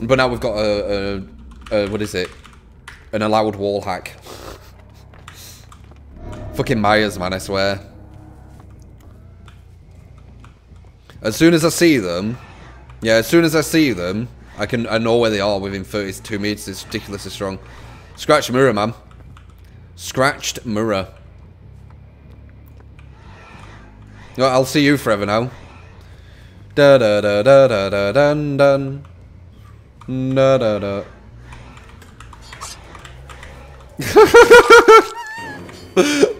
But now we've got a, a, a what is it? An allowed wall hack. Fucking Myers, man, I swear. As soon as I see them, yeah, as soon as I see them, I can I know where they are within 32 meters. It's ridiculously strong. Scratch mirror, man. Scratched mirror. I'll see you forever now. Da da da da da da dun dun. Da no, no.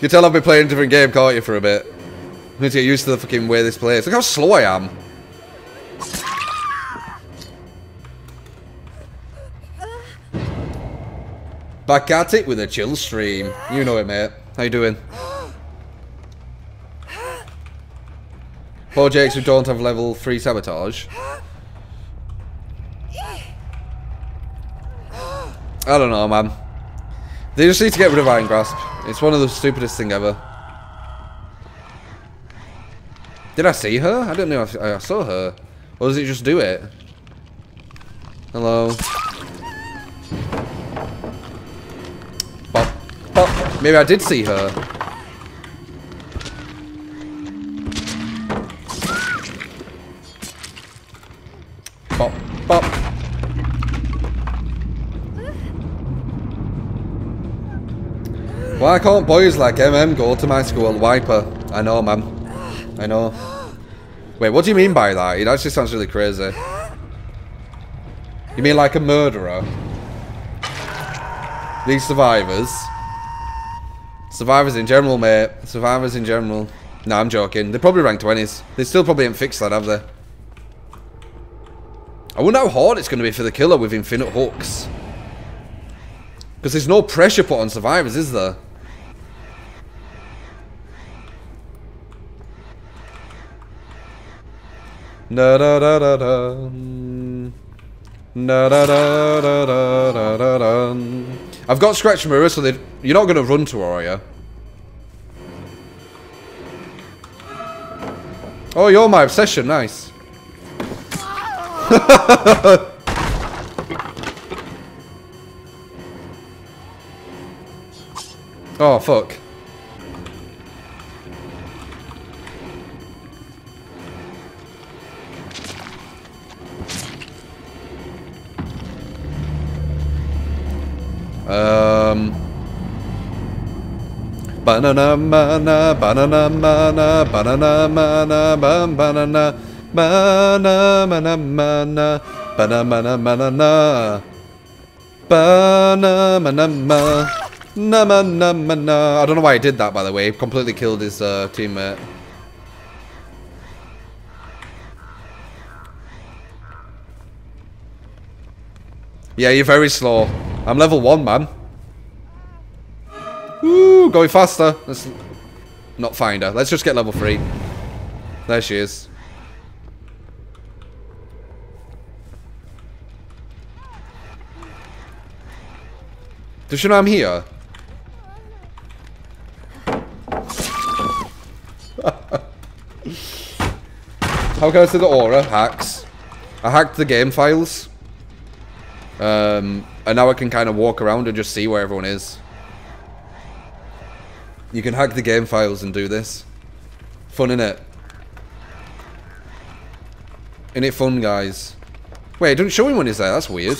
you tell I've been playing a different game, can't you, for a bit? I need to get used to the fucking way this plays. Look how slow I am. Back at it with a chill stream. You know it, mate. How you doing? Poor Jakes who don't have level 3 sabotage. I don't know, man. They just need to get rid of Iron Grasp. It's one of the stupidest thing ever. Did I see her? I don't know if I saw her. Or does it just do it? Hello? Bop. Bop. Maybe I did see her. Bop. Why can't boys like MM go to my school? Wiper. I know, man. I know. Wait, what do you mean by that? It actually sounds really crazy. You mean like a murderer? These survivors? Survivors in general, mate. Survivors in general. No, I'm joking. They're probably ranked 20s. They still probably haven't fixed that, have they? I wonder how hard it's going to be for the killer with infinite hooks. Because there's no pressure put on survivors, is there? Da da da da da. Da da da da da da da. I've got Scratch Mirror, so you're not going to run to her, are you? Oh, you're my obsession. Nice. oh, fuck. Um. Banana mana, banana mana, banana mana, banana, mana mana, banana mana mana na, banana mana ma, na ma na ma na. I don't know why he did that, by the way. Completely killed his uh, teammate. Yeah, you're very slow. I'm level one, man. Woo, going faster. Let's not find her. Let's just get level three. There she is. Does she know I'm here? How can I see the aura? Hacks. I hacked the game files. Um, and now I can kind of walk around and just see where everyone is. You can hack the game files and do this. Fun, innit? Innit fun, guys? Wait, it doesn't show him when he's there. That's weird.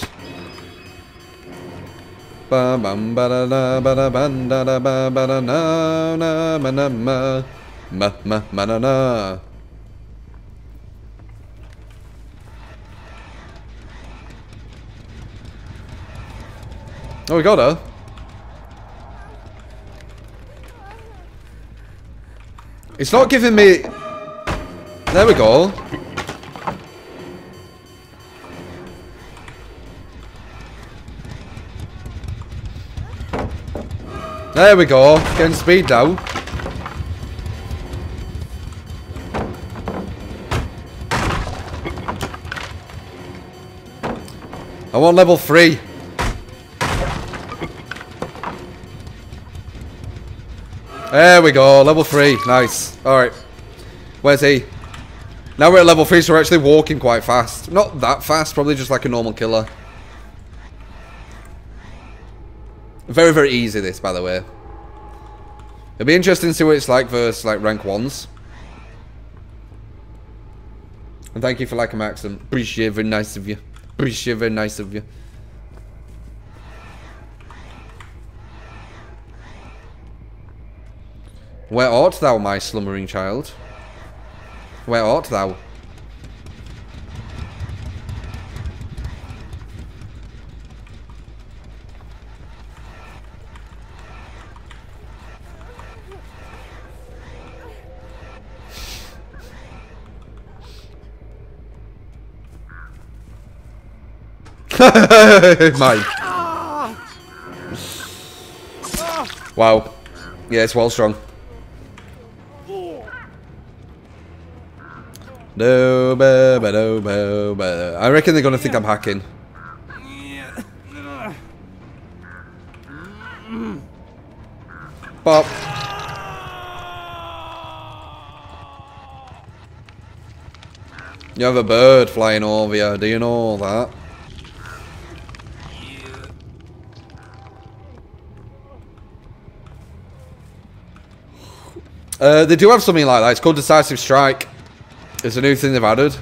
Ba bum ba da da ba da ban da da ba ba da na na ma na ma ma ma ma na na. Oh, we got her. It's not giving me... There we go. There we go. Getting speed down. I want level 3. There we go, level 3. Nice. Alright. Where's he? Now we're at level 3, so we're actually walking quite fast. Not that fast, probably just like a normal killer. Very, very easy this, by the way. It'll be interesting to see what it's like versus like rank 1s. And thank you for liking accent. Appreciate very nice of you. Appreciate very nice of you. Where art thou, my slumbering child? Where art thou? Mine. Wow. Yeah, it's well strong. No, ba, no. I reckon they're gonna think I'm hacking. Bop. You have a bird flying over you, do you know that? Uh, they do have something like that. It's called Decisive Strike. It's a new thing they've added.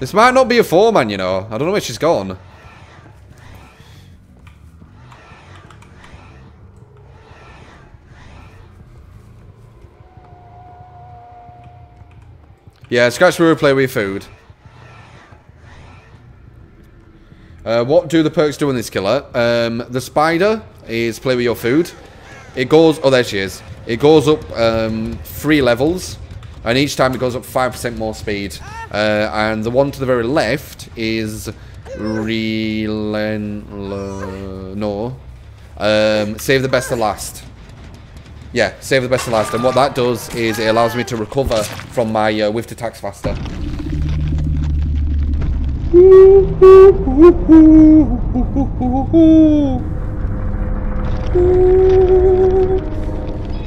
This might not be a four-man, you know. I don't know where she's gone. Yeah, Scratch Mirror play with food. Uh, what do the perks do on this killer? Um, the spider is play with your food. It goes... Oh, there she is. It goes up um, three levels. And each time it goes up 5% more speed. Uh, and the one to the very left is... Relentless... No. Um, save the best to last. Yeah, save the best to last. And what that does is it allows me to recover from my uh, whiffed attacks faster. God,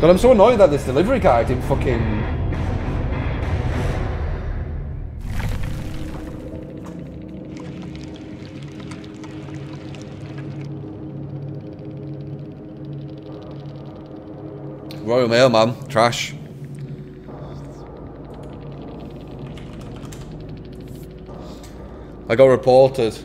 I'm so annoyed that this delivery guy didn't fucking... Royal Mail, man. Trash. I got reported